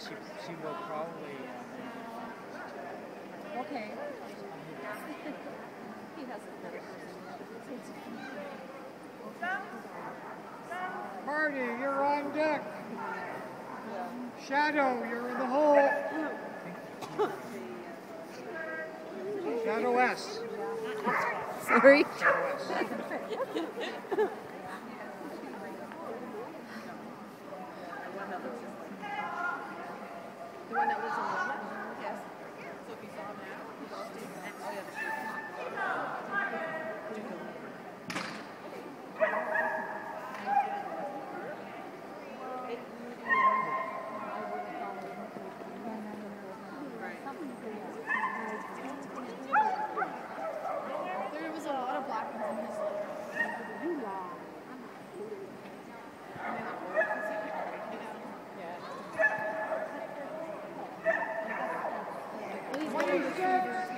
she she will probably. Um, Okay. he has a better Marty, you're on deck. Shadow, you're in the hole. Shadow S. Sorry. Shadow S. The one that lives in Loma? Twenty-six.